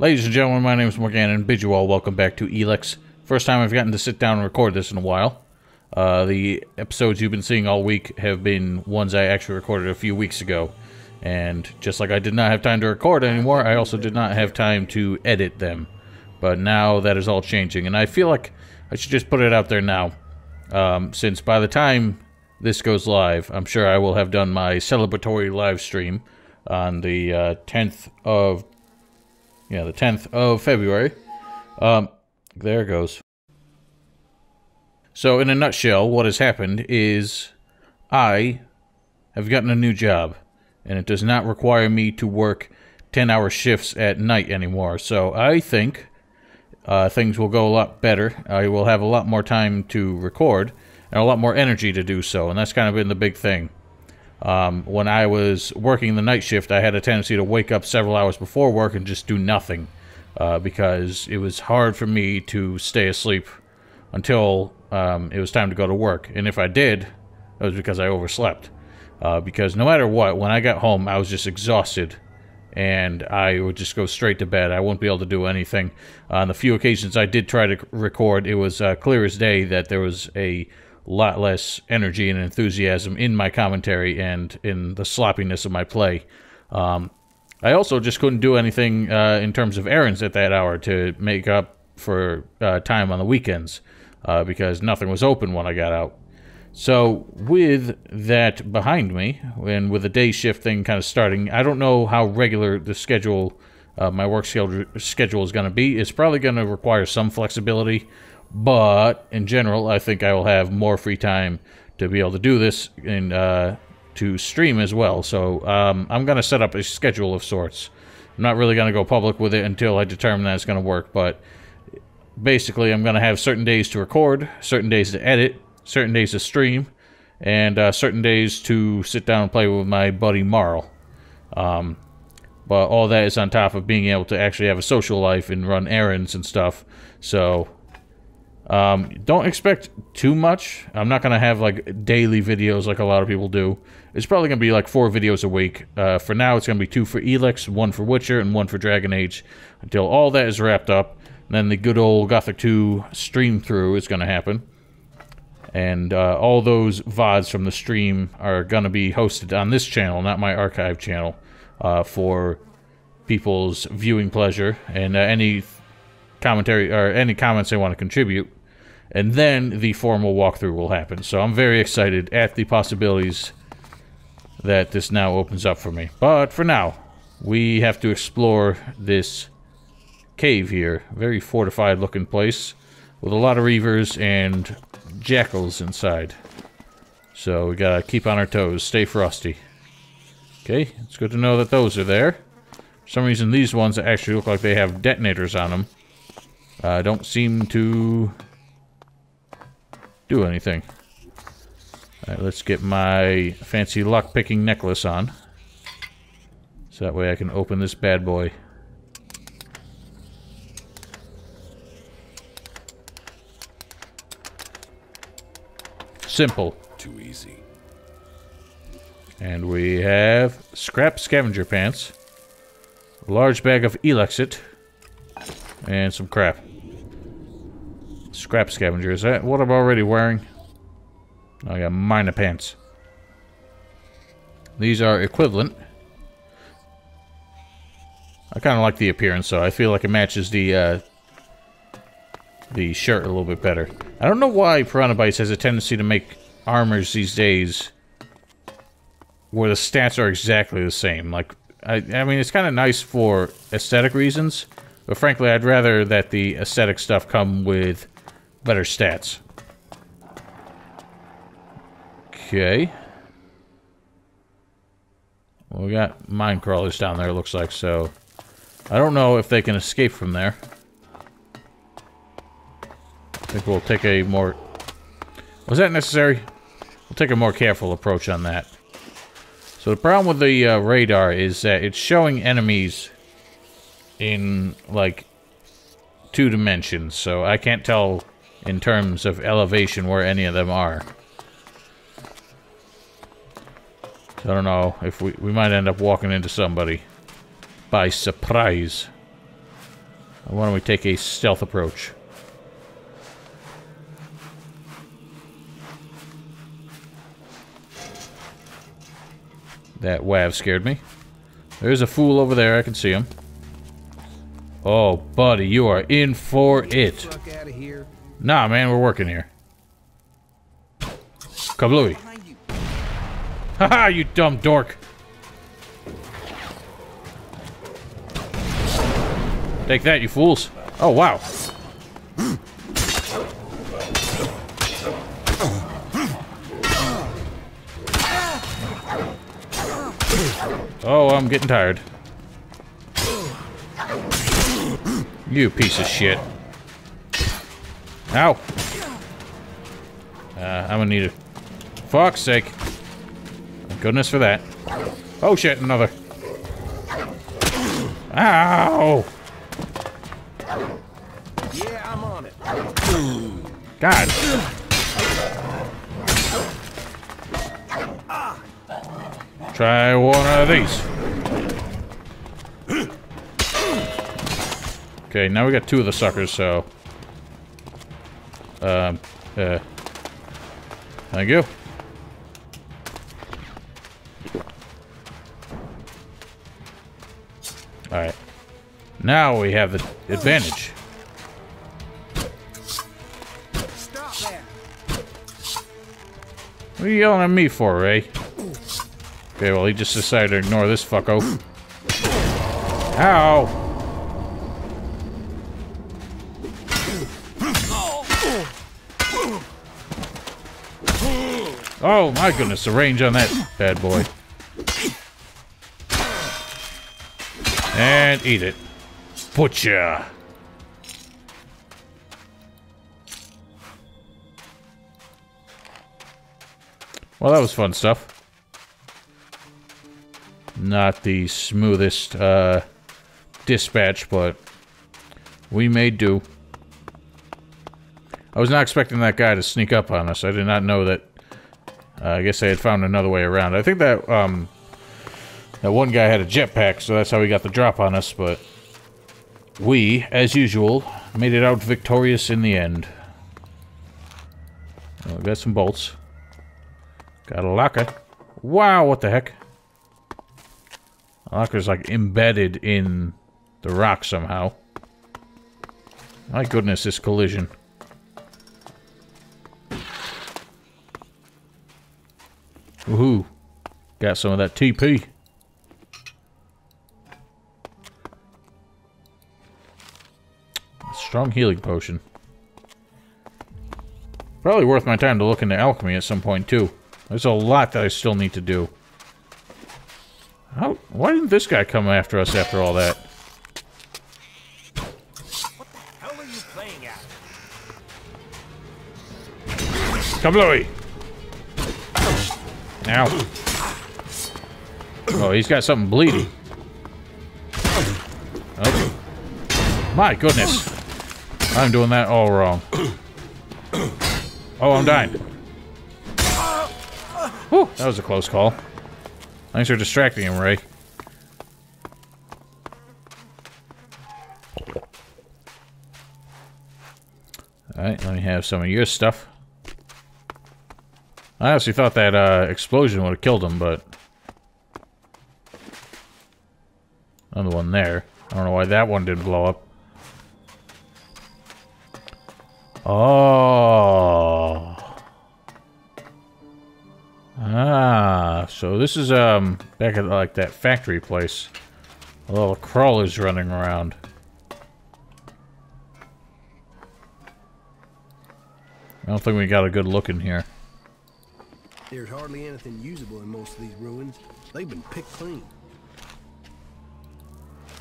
Ladies and gentlemen, my name is Morgannin bid you all welcome back to Elex. First time I've gotten to sit down and record this in a while. Uh, the episodes you've been seeing all week have been ones I actually recorded a few weeks ago. And just like I did not have time to record anymore, I also did not have time to edit them. But now that is all changing, and I feel like I should just put it out there now. Um, since by the time this goes live, I'm sure I will have done my celebratory live stream on the uh, 10th of yeah, the 10th of February. Um, there goes. So, in a nutshell, what has happened is I have gotten a new job, and it does not require me to work 10 hour shifts at night anymore. So, I think uh, things will go a lot better. I will have a lot more time to record and a lot more energy to do so, and that's kind of been the big thing. Um, when I was working the night shift, I had a tendency to wake up several hours before work and just do nothing uh, because it was hard for me to stay asleep until um, it was time to go to work. And if I did, it was because I overslept. Uh, because no matter what, when I got home, I was just exhausted and I would just go straight to bed. I wouldn't be able to do anything. on the few occasions I did try to record, it was uh, clear as day that there was a lot less energy and enthusiasm in my commentary and in the sloppiness of my play. Um, I also just couldn't do anything uh, in terms of errands at that hour to make up for uh, time on the weekends uh, because nothing was open when I got out. So, with that behind me, and with the day shift thing kind of starting, I don't know how regular the schedule, uh, my work schedule, schedule is going to be. It's probably going to require some flexibility. But in general, I think I will have more free time to be able to do this and uh, to stream as well. So um, I'm going to set up a schedule of sorts. I'm not really going to go public with it until I determine that it's going to work. But basically, I'm going to have certain days to record, certain days to edit, certain days to stream, and uh, certain days to sit down and play with my buddy Marl. Um, but all that is on top of being able to actually have a social life and run errands and stuff. So um, don't expect too much. I'm not going to have like daily videos like a lot of people do. It's probably going to be like four videos a week. Uh, for now, it's going to be two for Elex, one for Witcher, and one for Dragon Age until all that is wrapped up. And then the good old Gothic 2 stream through is going to happen. And uh, all those VODs from the stream are going to be hosted on this channel, not my archive channel, uh, for people's viewing pleasure. And uh, any commentary or any comments they want to contribute and then the formal walkthrough will happen. So I'm very excited at the possibilities that this now opens up for me. But for now, we have to explore this cave here. Very fortified looking place with a lot of reavers and jackals inside. So we gotta keep on our toes, stay frosty. Okay, it's good to know that those are there. For some reason, these ones actually look like they have detonators on them. Uh, don't seem to do anything. Alright, let's get my fancy lock-picking necklace on. So that way I can open this bad boy. Simple. Too easy. And we have scrap scavenger pants, a large bag of Elexit, and some crap. Scrap scavenger. Is that what I'm already wearing? I got minor pants. These are equivalent. I kind of like the appearance, so I feel like it matches the uh, the shirt a little bit better. I don't know why Piranha Bytes has a tendency to make armors these days where the stats are exactly the same. Like, I, I mean, it's kind of nice for aesthetic reasons, but frankly, I'd rather that the aesthetic stuff come with better stats. Okay. Well, we got minecrawlers down there, looks like, so... I don't know if they can escape from there. I think we'll take a more... Was that necessary? We'll take a more careful approach on that. So the problem with the uh, radar is that it's showing enemies in, like, two dimensions, so I can't tell in terms of elevation where any of them are. So I don't know if we, we might end up walking into somebody by surprise. Why don't we take a stealth approach? That WAV scared me. There's a fool over there. I can see him. Oh, buddy, you are in for it. Nah, man, we're working here. Kablooey. Haha, you dumb dork. Take that, you fools. Oh, wow. Oh, I'm getting tired. You piece of shit. Ow. Uh, I'm gonna need it. Fuck's sake. Thank goodness for that. Oh shit, another. Ow! Yeah, I'm on it. God. Try one of these. Okay, now we got two of the suckers, so... Um, uh... Thank you. Alright. Now we have the advantage. What are you yelling at me for, Ray? Okay, well, he just decided to ignore this fucko. Ow! Oh, my goodness, the range on that bad boy. And eat it. Butcher. Well, that was fun stuff. Not the smoothest uh, dispatch, but we may do. I was not expecting that guy to sneak up on us. I did not know that. Uh, I guess I had found another way around. I think that um, that one guy had a jetpack, so that's how he got the drop on us. But we, as usual, made it out victorious in the end. Got some bolts. Got a locker. Wow, what the heck? The locker's like embedded in the rock somehow. My goodness, this collision. Woohoo. Got some of that TP. Strong healing potion. Probably worth my time to look into alchemy at some point, too. There's a lot that I still need to do. How, why didn't this guy come after us after all that? How are you playing at? Ow. Oh, he's got something bleeding. Oh. My goodness. I'm doing that all wrong. Oh, I'm dying. Whew, that was a close call. Thanks for distracting him, Ray. Alright, let me have some of your stuff. I actually thought that uh, explosion would have killed him, but... Another one there. I don't know why that one didn't blow up. Oh. Ah, so this is um back at like that factory place. A little crawlers running around. I don't think we got a good look in here. There's hardly anything usable in most of these ruins. They've been picked clean.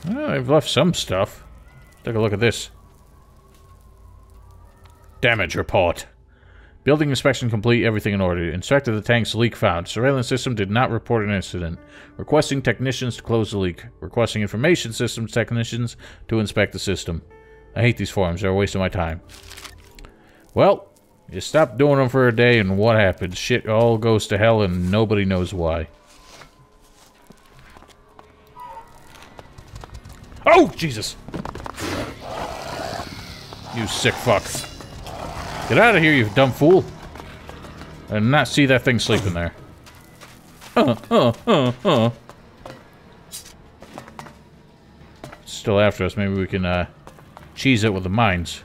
Well, they've left some stuff. Take a look at this. Damage report. Building inspection complete, everything in order. Inspected the tank's leak found. Surveillance system did not report an incident. Requesting technicians to close the leak. Requesting information systems technicians to inspect the system. I hate these forms, they're a waste of my time. Well, you stop doing them for a day and what happens? Shit all goes to hell and nobody knows why. Oh, Jesus! You sick fuck. Get out of here, you dumb fool. And not see that thing sleeping there. Uh, uh, uh, uh. Still after us. Maybe we can, uh, cheese it with the mines.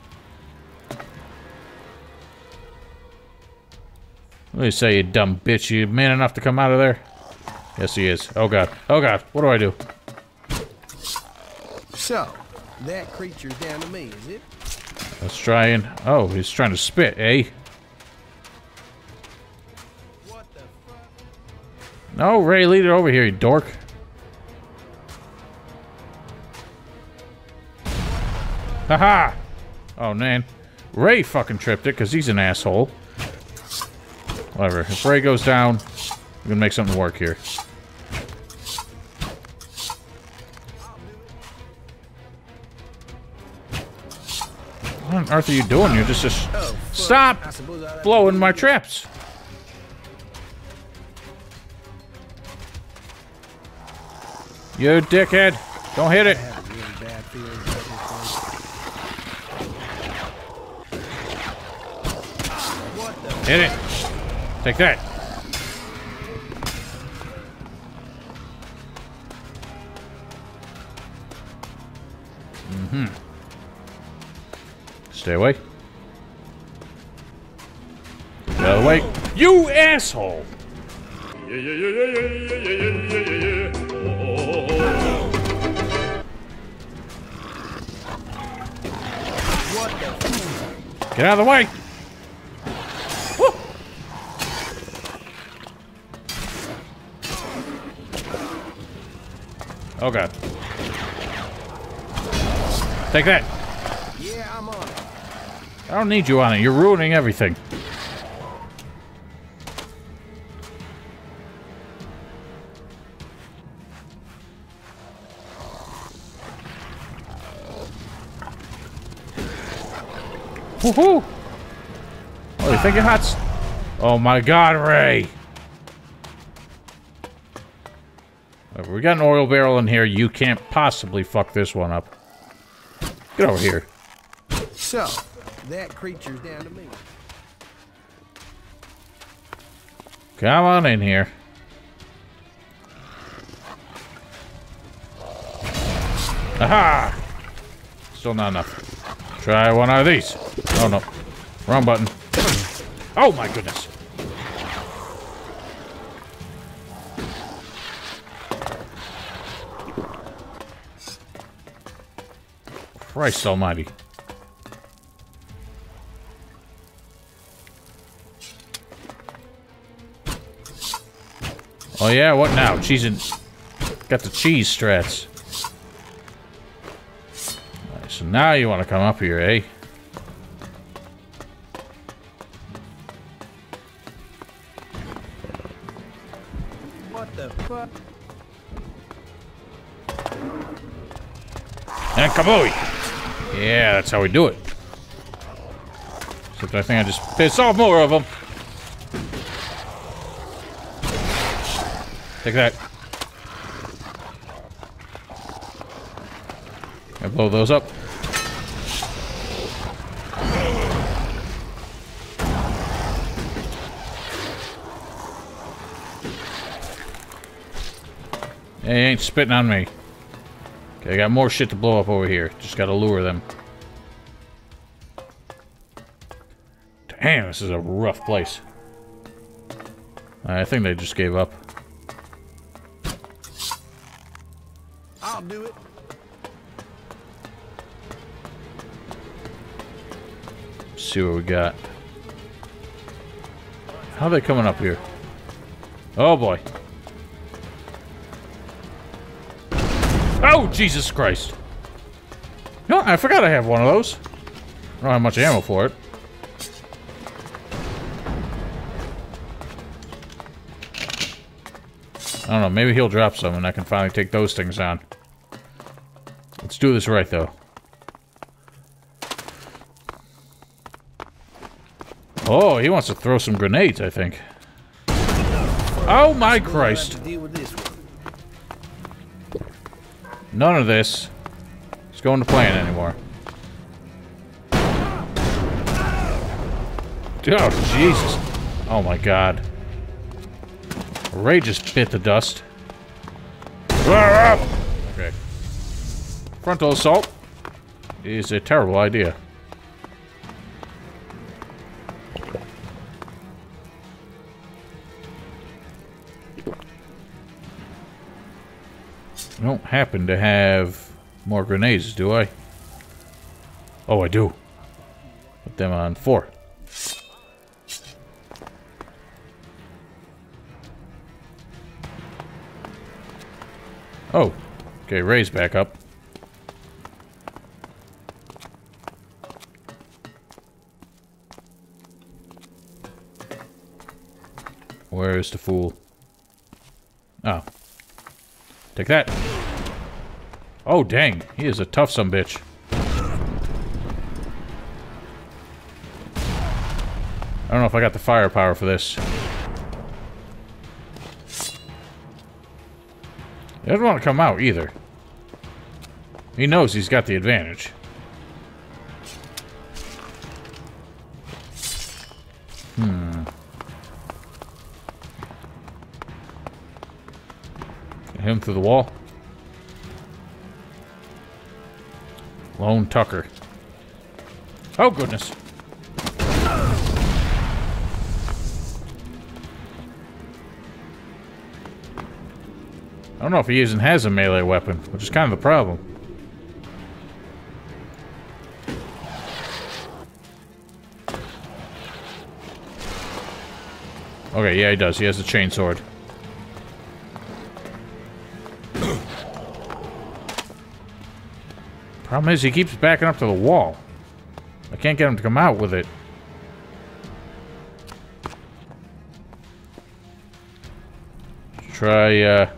What do you say, you dumb bitch? You man enough to come out of there? Yes, he is. Oh, God. Oh, God. What do I do? So, that creature's down to me, is it? Let's try and... Oh, he's trying to spit, eh? What the fuck? No, Ray, lead it over here, you dork. Haha! Oh, man. Ray fucking tripped it, because he's an asshole. Whatever. If Ray goes down, we can make something work here. What on earth are you doing? You're just... just Oh. Stop blowing my traps! You dickhead! Don't hit it! Hit it! Take that! Mm-hmm. Stay away. Get out of the way. You asshole! What the? Get out of the way! Oh god. Take that! Yeah, I'm on it. I don't need you on it. You're ruining everything. Woohoo! Oh, you think you're hot? Oh my god, Ray! If we got an oil barrel in here, you can't possibly fuck this one up. Get over here. So, that creature's down to me. Come on in here. Aha! Still not enough. Try one of these. Oh no. Wrong button. Oh my goodness. Christ almighty. Oh yeah, what now? Cheese and got the cheese strats. Alright, so now you want to come up here, eh? What the fuck? And kabooey! Yeah, that's how we do it. Except I think I just pissed off more of them. Take that. I blow those up. They ain't spitting on me. Okay, I got more shit to blow up over here. Just gotta lure them. Damn, this is a rough place. I think they just gave up. I'll do it. see what we got. How are they coming up here? Oh boy. Oh, Jesus Christ. No, I forgot I have one of those. I don't have much ammo for it. I don't know, maybe he'll drop some and I can finally take those things on. Let's do this right, though. Oh, he wants to throw some grenades, I think. Oh my Christ. None of this is going to plan anymore. Oh, Jesus. Oh my god. Ray just bit the dust. Ah! Okay. Frontal assault is a terrible idea. I don't happen to have more grenades, do I? Oh, I do. Put them on four. Oh. Okay, Ray's back up. Where is the fool? Oh. Take that. Oh, dang. He is a tough some bitch. I don't know if I got the firepower for this. He doesn't want to come out either. He knows he's got the advantage. Hmm. Get him through the wall. Lone Tucker. Oh, goodness. I don't know if he even has a melee weapon, which is kind of the problem. Okay, yeah, he does. He has a chainsword. Problem is, he keeps backing up to the wall. I can't get him to come out with it. Try, uh...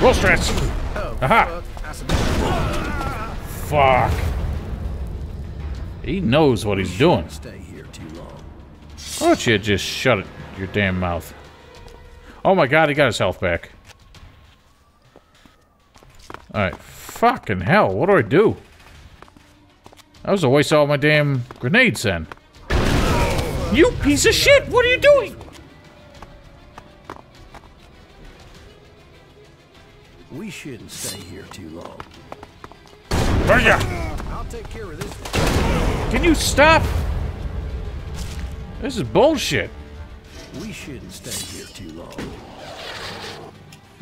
Roll strats! Oh, Aha! fuck. Fuck. He knows what he's doing. Stay here too long. Why don't you just shut it, your damn mouth? Oh my god, he got his health back. Alright, fucking hell, what do I do? That was a waste of all my damn grenades then. You piece of shit, what are you doing? We shouldn't stay here too long. Burn ya! I'll take care of this. Can you stop? This is bullshit. We shouldn't stay here too long.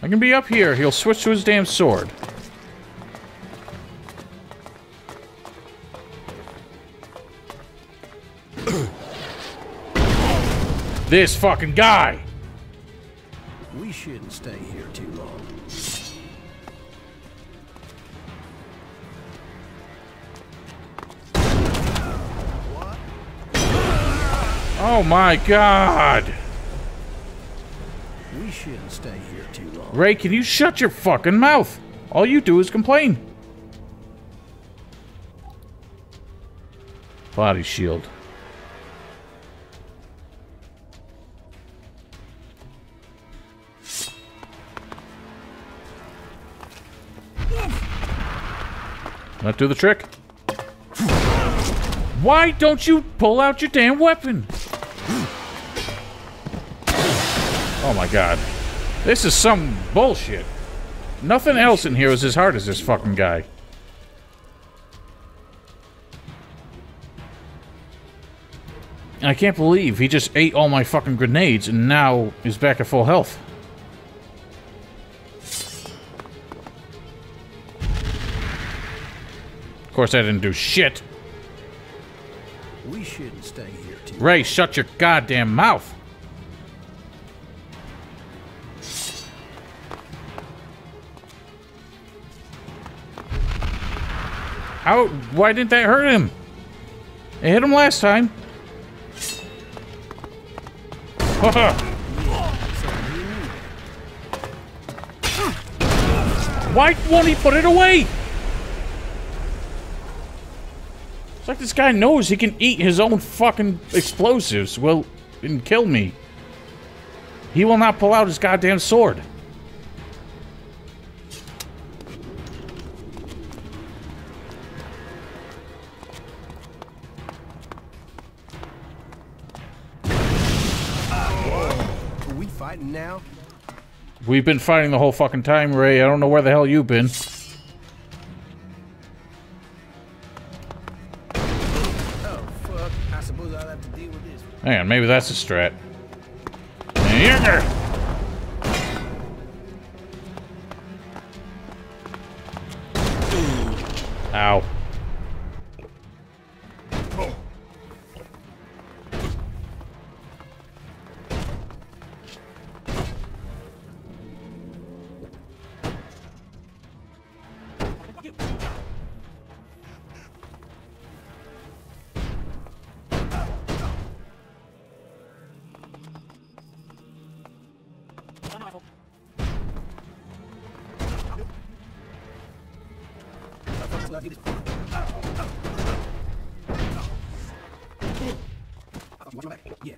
I can be up here, he'll switch to his damn sword. This fucking guy! We shouldn't stay here too long. Oh my god! We shouldn't stay here too long. Ray, can you shut your fucking mouth? All you do is complain. Body shield. That do the trick? Why don't you pull out your damn weapon? Oh my god. This is some bullshit. Nothing else in here is as hard as this fucking guy. I can't believe he just ate all my fucking grenades and now is back at full health. Of course, I didn't do shit. We shouldn't stay here too Ray, shut your goddamn mouth. How? Why didn't that hurt him? It hit him last time. Why won't he put it away? It's like this guy knows he can eat his own fucking explosives, well, and kill me. He will not pull out his goddamn sword. we fighting now? We've been fighting the whole fucking time, Ray. I don't know where the hell you've been. Hang on, maybe that's a strat. Yeah,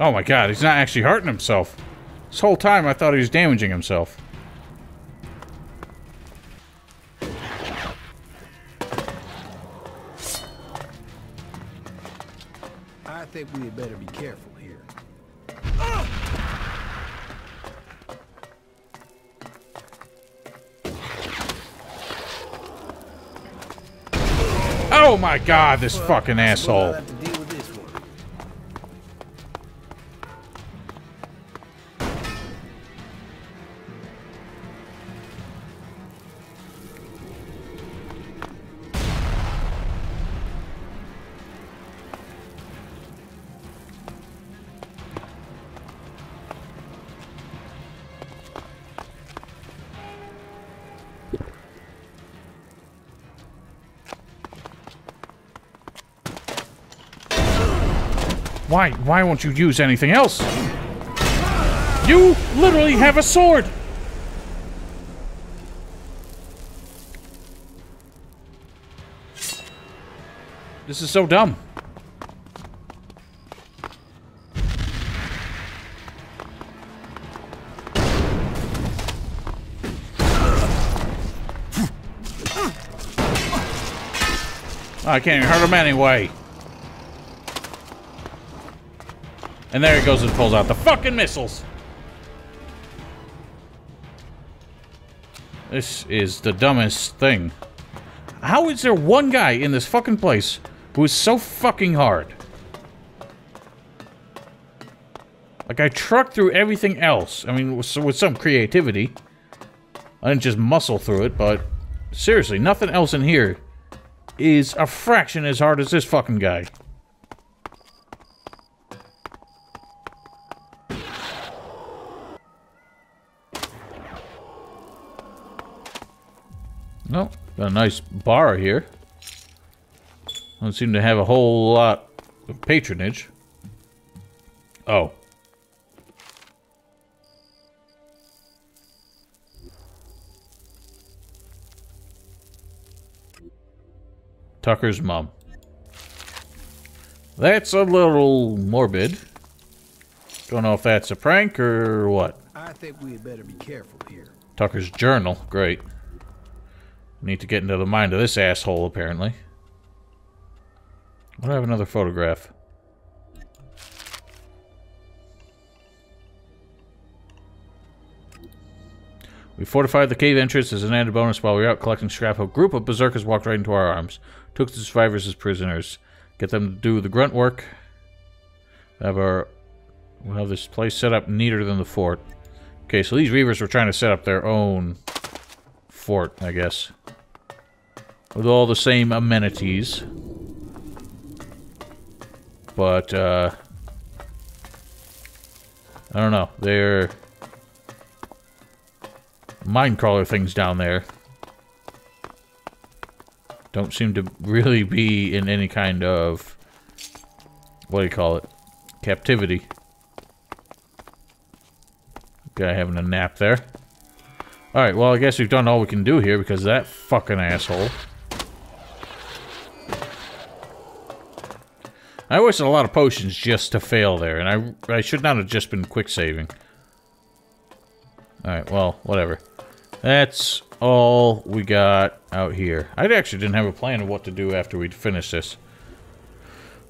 Oh my god, he's not actually hurting himself. This whole time I thought he was damaging himself. I think we had better be careful here. Oh my god, this fucking I suppose I'll asshole. Why, why won't you use anything else? You literally have a sword! This is so dumb. I can't even hurt him anyway. And there he goes and pulls out the fucking missiles. This is the dumbest thing. How is there one guy in this fucking place who is so fucking hard? Like, I trucked through everything else. I mean, with, with some creativity. I didn't just muscle through it, but seriously, nothing else in here is a fraction as hard as this fucking guy. No, got a nice bar here. Don't seem to have a whole lot of patronage. Oh. Tucker's mom. That's a little morbid. Don't know if that's a prank or what. I think we had better be careful here. Tucker's journal. Great. Need to get into the mind of this asshole, apparently. I have another photograph? We fortified the cave entrance as an added bonus while we were out collecting scrap. A group of berserkers walked right into our arms. Took the survivors as prisoners. Get them to do the grunt work. Have our we'll have this place set up neater than the fort. Okay, so these reavers were trying to set up their own fort, I guess. With all the same amenities. But, uh... I don't know. They're... minecrawler things down there don't seem to really be in any kind of what do you call it captivity guy having a nap there alright well I guess we've done all we can do here because that fucking asshole I wasted a lot of potions just to fail there, and I, I should not have just been quick saving. Alright, well, whatever. That's all we got out here. I actually didn't have a plan of what to do after we'd finish this.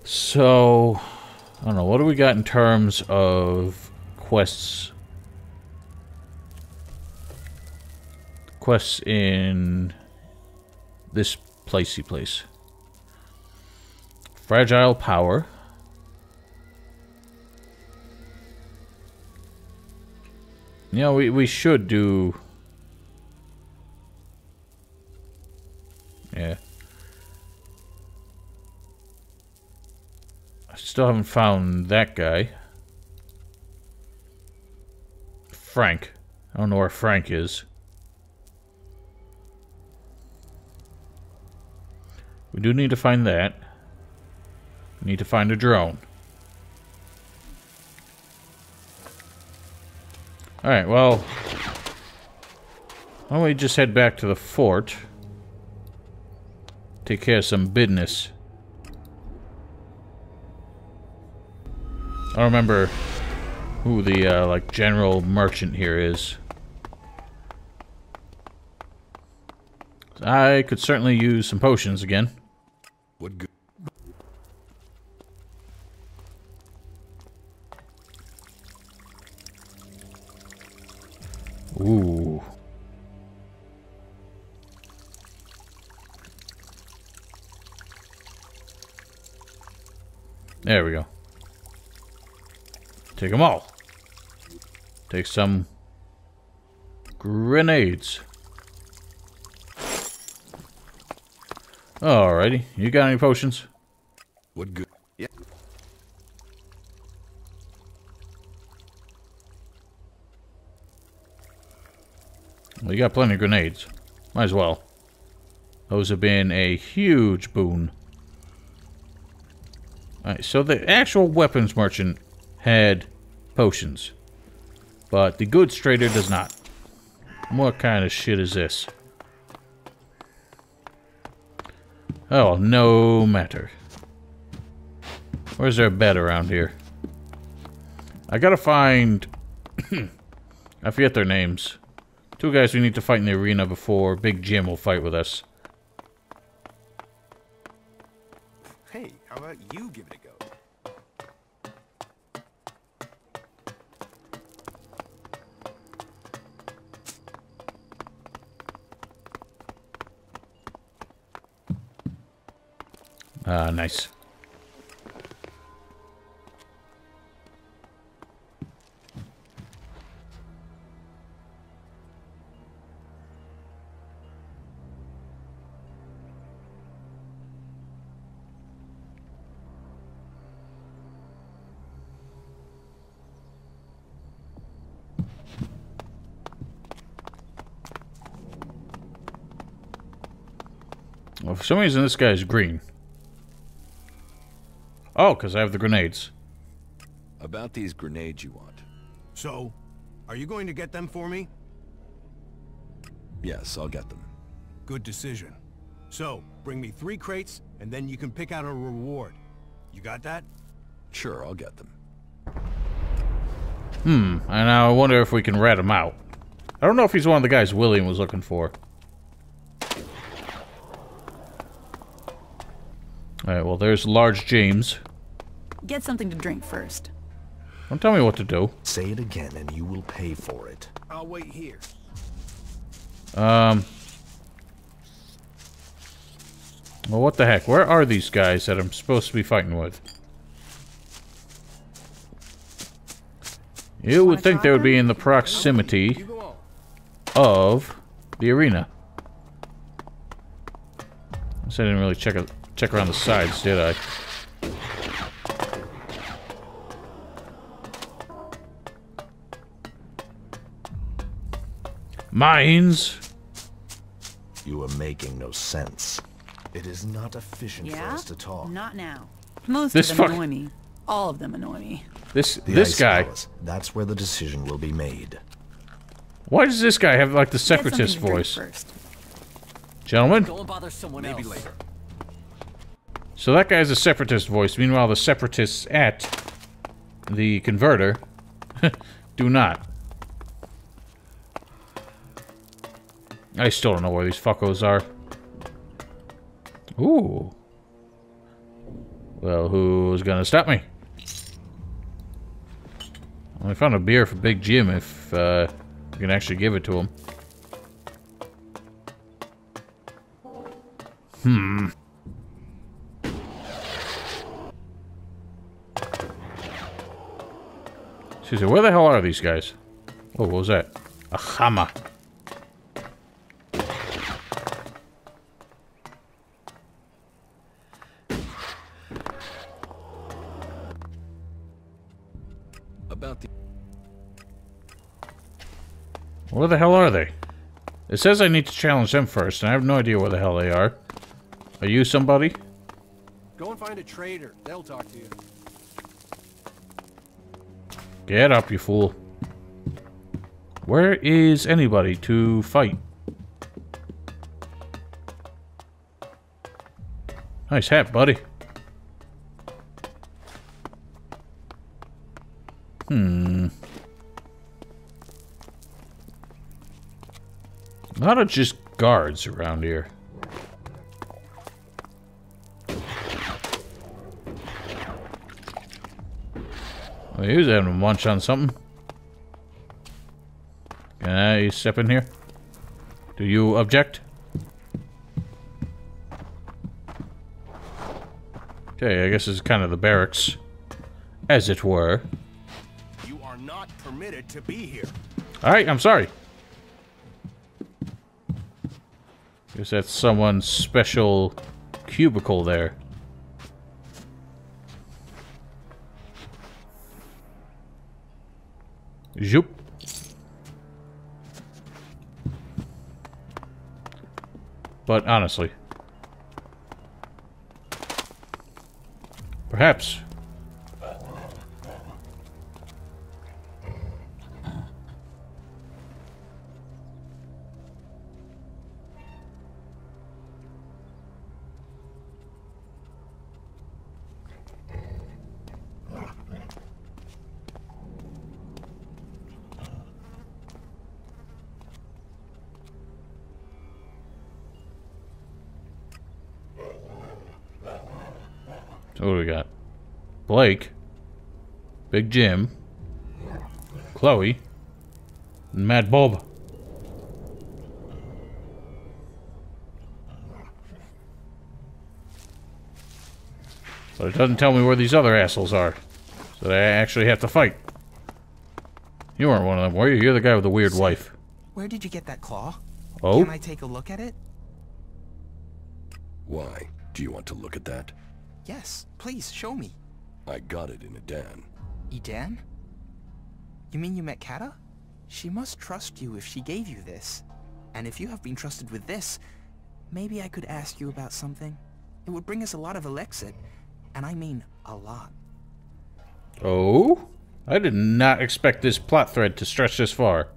So, I don't know, what do we got in terms of quests? Quests in this placey place. Fragile power. Yeah, we, we should do... Yeah. I still haven't found that guy. Frank. I don't know where Frank is. We do need to find that. Need to find a drone. Alright, well... Why don't we just head back to the fort? Take care of some business. I don't remember who the, uh, like, general merchant here is. I could certainly use some potions again. Take some grenades. Alrighty. You got any potions? What good? Yeah. Well, you got plenty of grenades. Might as well. Those have been a huge boon. Alright, so the actual weapons merchant had potions. But the goods trader does not. What kind of shit is this? Oh, no matter. Where's there a bed around here? I gotta find... I forget their names. Two guys we need to fight in the arena before Big Jim will fight with us. Hey, how about you give it a Ah, nice. Well, for some reason this guy's green. Oh, because I have the grenades. About these grenades you want. So, are you going to get them for me? Yes, I'll get them. Good decision. So, bring me three crates, and then you can pick out a reward. You got that? Sure, I'll get them. Hmm, and now I wonder if we can rat him out. I don't know if he's one of the guys William was looking for. Alright, well, there's Large James. Get something to drink first. Don't tell me what to do. Say it again and you will pay for it. I'll wait here. Um... Well, what the heck? Where are these guys that I'm supposed to be fighting with? You would think they would be in the proximity You go on. of the arena. I said I didn't really check a, check around the sides, did I? Mines. You are making no sense. It is not efficient for us to talk. Not now. Most This of them fuck- annoy me. All of them annoy me. This The this guy. Palace, That's where the decision will be made. Why does this guy have like the separatist voice? First. Gentlemen, Don't bother someone Maybe else. later. so that guy's a separatist voice. Meanwhile, the separatists at the converter do not. I still don't know where these fuckos are. Ooh. Well, who's gonna stop me? I found a beer for Big Jim if uh, you can actually give it to him. Me, where the hell are these guys? Oh, what was that? A hammer. Where the hell are they? It says I need to challenge them first, and I have no idea where the hell they are. Are you somebody? Go and find a trader. They'll talk to you. Get up, you fool. Where is anybody to fight? Nice hat, buddy. Lot of just guards around here. Well, he was having a munch on something. Can I step in here? Do you object? Okay, I guess it's kind of the barracks. As it were. You are not permitted to be here. Alright, I'm sorry. Guess that someone's special cubicle there. Zoop. But honestly. Perhaps. Blake, Big Jim, Chloe, and Mad Bob. But it doesn't tell me where these other assholes are. So I actually have to fight. You weren't one of them, were you? You're the guy with the weird wife. Where did you get that claw? Oh? Can I take a look at it? Why? Do you want to look at that? Yes, please, show me. I got it in a dan. Edan? You mean you met Kata? She must trust you if she gave you this. And if you have been trusted with this, maybe I could ask you about something. It would bring us a lot of Elexit, and I mean a lot. Oh? I did not expect this plot thread to stretch this far.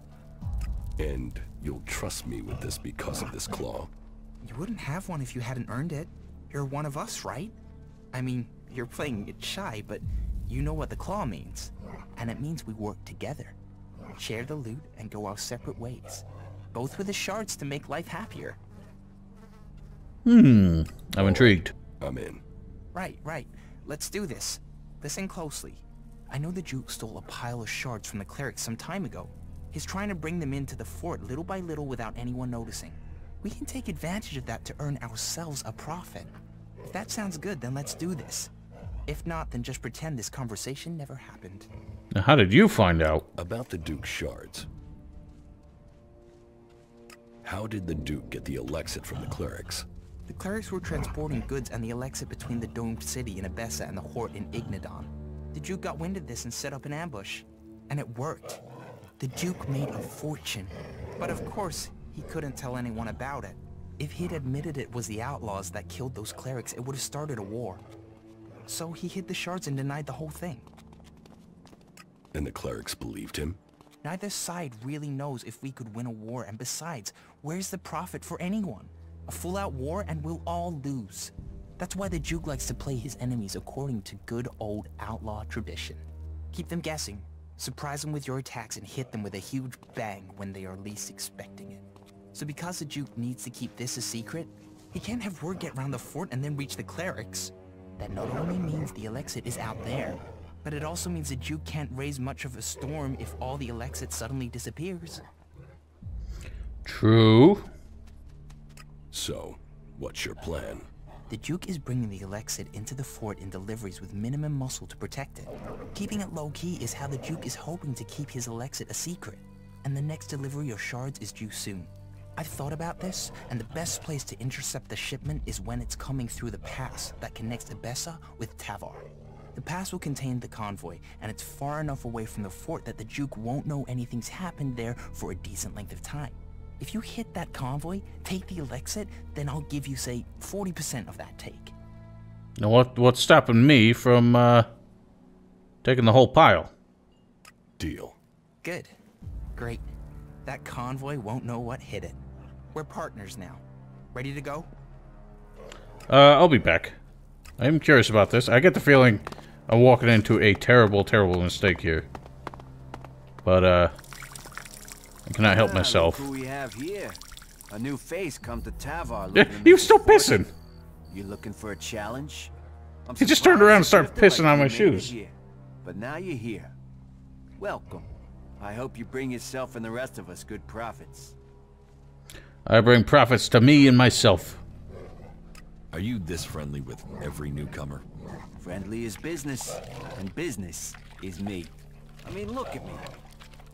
And you'll trust me with this because of this claw? You wouldn't have one if you hadn't earned it. You're one of us, right? I mean, you're playing it shy, but you know what the claw means. And it means we work together. Share the loot and go our separate ways. Both with the shards to make life happier. Hmm. I'm intrigued. I'm in. Right, right. Let's do this. Listen closely. I know the Duke stole a pile of shards from the clerics some time ago. He's trying to bring them into the fort little by little without anyone noticing. We can take advantage of that to earn ourselves a profit. If that sounds good, then let's do this. If not, then just pretend this conversation never happened. Now, how did you find out? About the Duke's shards. How did the Duke get the Elexit from the clerics? The clerics were transporting goods and the Elexit between the domed city in Abessa and the Hort in Ignadon. The Duke got wind of this and set up an ambush. And it worked. The Duke made a fortune. But of course, he couldn't tell anyone about it. If he'd admitted it was the outlaws that killed those clerics, it would have started a war. So he hid the shards and denied the whole thing. And the clerics believed him? Neither side really knows if we could win a war, and besides, where's the profit for anyone? A full-out war and we'll all lose. That's why the Duke likes to play his enemies according to good old outlaw tradition. Keep them guessing, surprise them with your attacks and hit them with a huge bang when they are least expecting it. So because the Duke needs to keep this a secret, he can't have word get round the fort and then reach the clerics. That not only means the Elexit is out there, but it also means the Duke can't raise much of a storm if all the Elexit suddenly disappears. True. So, what's your plan? The Duke is bringing the Elexit into the fort in deliveries with minimum muscle to protect it. Keeping it low-key is how the Duke is hoping to keep his Elexit a secret. And the next delivery of shards is due soon. I've thought about this, and the best place to intercept the shipment is when it's coming through the pass that connects Abessa with Tavar. The pass will contain the convoy, and it's far enough away from the fort that the Duke won't know anything's happened there for a decent length of time. If you hit that convoy, take the Elexit, then I'll give you, say, 40% of that take. Now what what's stopping me from uh, taking the whole pile? Deal. Good. Great. That convoy won't know what hit it. We're partners now. Ready to go? Uh, I'll be back. I'm curious about this. I get the feeling I'm walking into a terrible, terrible mistake here. But, uh, I cannot help Ah, myself. Look who we have here. A new face come to Tavar. Yeah, he was still pissing. You looking for a challenge? I'm He just turned around and started you pissing on my shoes. here. But now you're here. Welcome. I hope you bring yourself and the rest of us good profits. I bring profits to me and myself. Are you this friendly with every newcomer? Friendly is business, and business is me. I mean, look at me.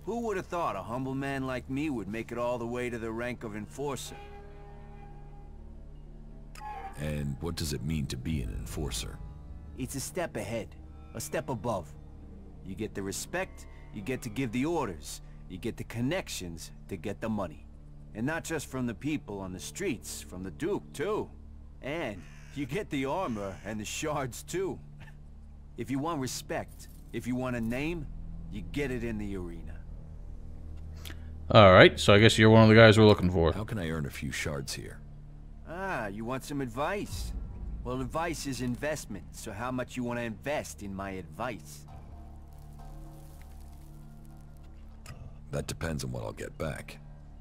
Who would have thought a humble man like me would make it all the way to the rank of enforcer? And what does it mean to be an enforcer? It's a step ahead, a step above. You get the respect, you get to give the orders, you get the connections to get the money. And not just from the people on the streets, from the Duke, too. And you get the armor and the shards, too. If you want respect, if you want a name, you get it in the arena. Alright, so I guess you're one of the guys we're looking for. How can I earn a few shards here? Ah, you want some advice? Well, advice is investment, so how much you want to invest in my advice? That depends on what I'll get back.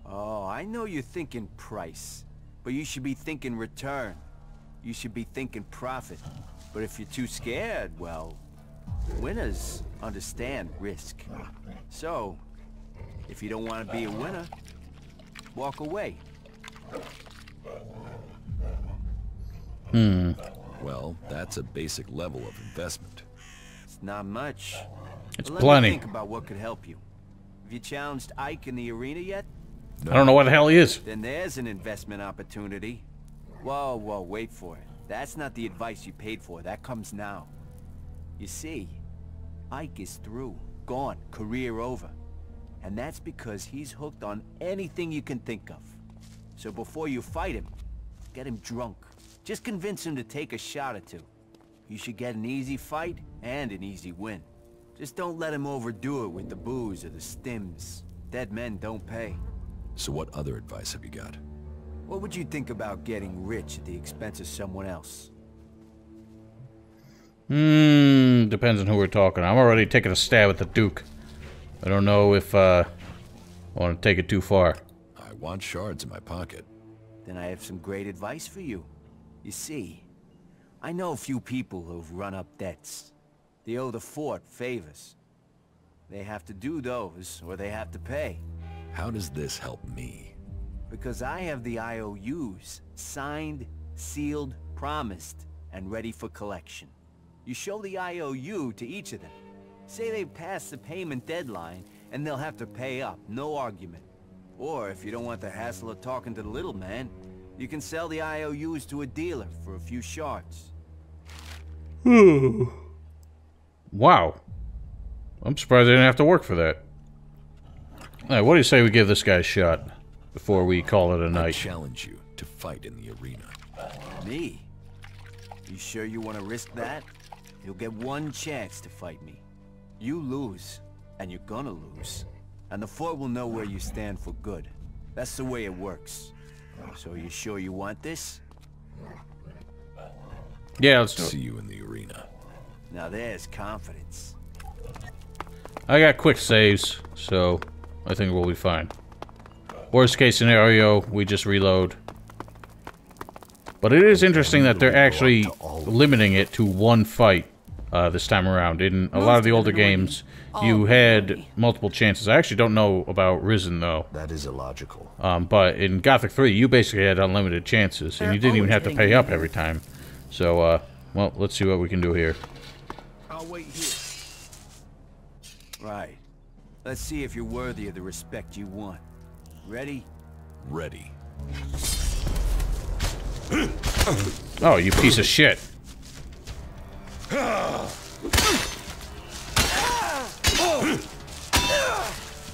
Oh, I know you're thinking price, but you should be thinking return. You should be thinking profit. But if you're too scared, well, winners understand risk. So, if you don't want to be a winner, walk away. Hmm. Well, that's a basic level of investment. It's not much. It's plenty. Me think about what could help you. Have you challenged Ike in the arena yet? I don't know what the hell he is. Then there's an investment opportunity. Whoa, whoa, wait for it. That's not the advice you paid for. That comes now. You see, Ike is through. Gone. Career over. And that's because he's hooked on anything you can think of. So before you fight him, get him drunk. Just convince him to take a shot or two. You should get an easy fight and an easy win. Just don't let him overdo it with the booze or the stims. Dead men don't pay. So what other advice have you got? What would you think about getting rich at the expense of someone else? Hmm, depends on who we're talking. I'm already taking a stab at the Duke. I don't know if uh, I want to take it too far. I want shards in my pocket. Then I have some great advice for you. You see, I know a few people who've run up debts. They owe the fort favors. They have to do those, or they have to pay. How does this help me? Because I have the IOUs, signed, sealed, promised, and ready for collection. You show the IOU to each of them. Say they've passed the payment deadline, and they'll have to pay up, no argument. Or if you don't want the hassle of talking to the little man, you can sell the IOUs to a dealer for a few shards. Wow. I'm surprised I didn't have to work for that. Hey, what do you say we give this guy a shot? before we call it a night. I challenge you to fight in the arena. Me? You sure you want to risk that? You'll get one chance to fight me. You lose, and you're gonna lose. And the fort will know where you stand for good. That's the way it works. So are you sure you want this? Yeah, let's. See you in the arena. Now there's confidence. I got quick saves, so I think we'll be fine. Worst case scenario, we just reload. But it is interesting that they're actually limiting it to one fight uh, this time around. In a lot of the older games, you had multiple chances. I actually don't know about Risen, though. That is illogical. Um, but in Gothic 3, you basically had unlimited chances, and you didn't even have to pay up every time. So, uh, well, let's see what we can do here. I'll wait here. Right. Let's see if you're worthy of the respect you want. Ready? Ready. Oh, you piece of shit.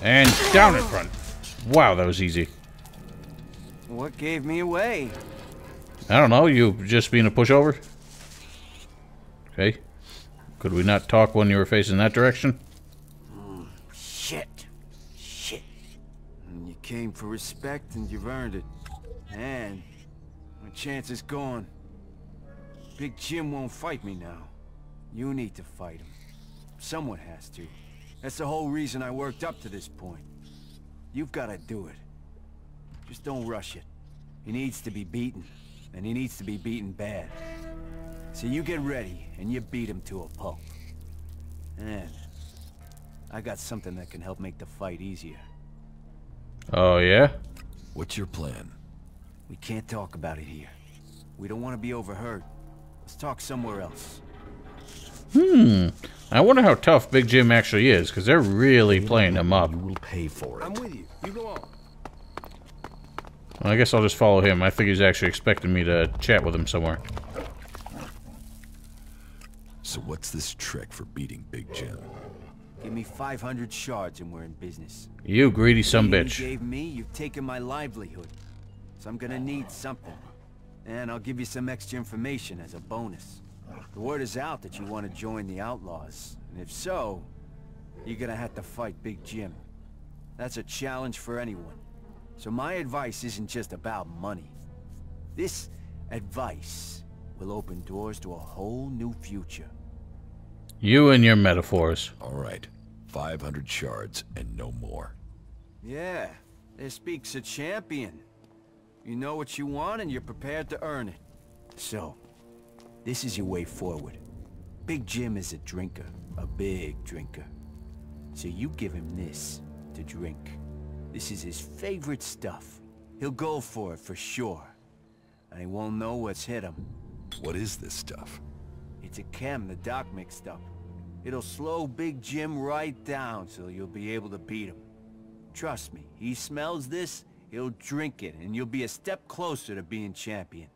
And down in front. Wow, that was easy. What gave me away? I don't know, you just being a pushover? Okay. Could we not talk when you were facing that direction? Shit. Shit. And you came for respect and you've earned it. And my chance is gone. Big Jim won't fight me now. You need to fight him. Someone has to. That's the whole reason I worked up to this point. You've got to do it. Just don't rush it. He needs to be beaten, and he needs to be beaten bad. So you get ready, and you beat him to a pulp. And I got something that can help make the fight easier. Oh, yeah? What's your plan? We can't talk about it here. We don't want to be overheard. Let's talk somewhere else. Hmm. I wonder how tough Big Jim actually is, because they're really playing him up. You will pay for it. I'm with you. You go on. I guess I'll just follow him. I think he's actually expecting me to chat with him somewhere. So what's this trick for beating Big Jim? Give me 500 shards and we're in business. You greedy some bitch. You gave me, you've taken my livelihood. So I'm gonna need something. And I'll give you some extra information as a bonus. The word is out that you want to join the Outlaws. And if so, you're gonna have to fight Big Jim. That's a challenge for anyone. So my advice isn't just about money. This advice will open doors to a whole new future. You and your metaphors. All right. 500 shards and no more. Yeah, this speaks a champion. You know what you want and you're prepared to earn it. So, this is your way forward. Big Jim is a drinker, a big drinker. So you give him this to drink. This is his favorite stuff. He'll go for it for sure. And he won't know what's hit him. What is this stuff? It's a chem the doc mixed up. It'll slow Big Jim right down so you'll be able to beat him. Trust me, he smells this, he'll drink it, and you'll be a step closer to being champion.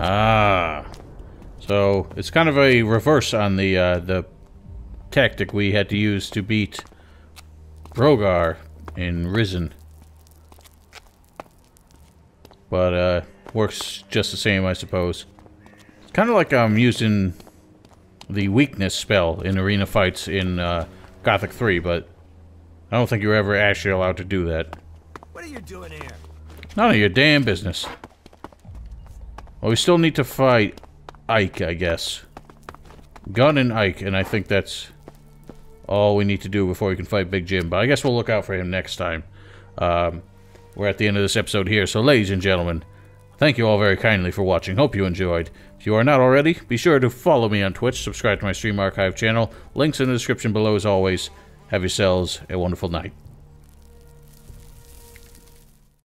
Ah. So, it's kind of a reverse on the, uh, the tactic we had to use to beat Brogar in Risen. But, uh, works just the same, I suppose. Kind of like I'm using the weakness spell in arena fights in, uh, Gothic 3, but I don't think you're ever actually allowed to do that. What are you doing here? None of your damn business. Well, we still need to fight Ike, I guess. Gun and Ike, and I think that's all we need to do before we can fight Big Jim. But I guess we'll look out for him next time. Um, we're at the end of this episode here, so ladies and gentlemen, thank you all very kindly for watching. Hope you enjoyed. If you are not already, be sure to follow me on Twitch, subscribe to my Stream Archive channel. Links in the description below as always. Have yourselves a wonderful night.